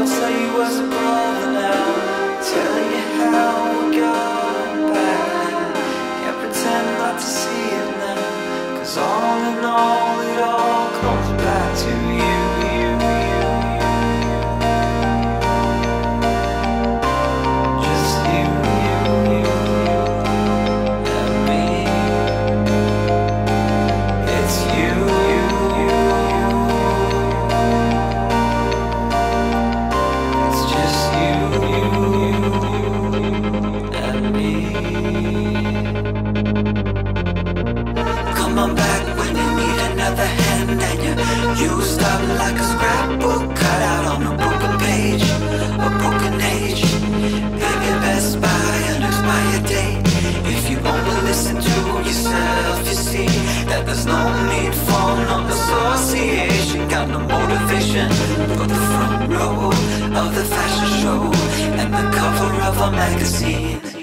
would say you was a brother now, tell you how. no need for no association. Got no motivation. For the front row of the fashion show And the cover of a magazine.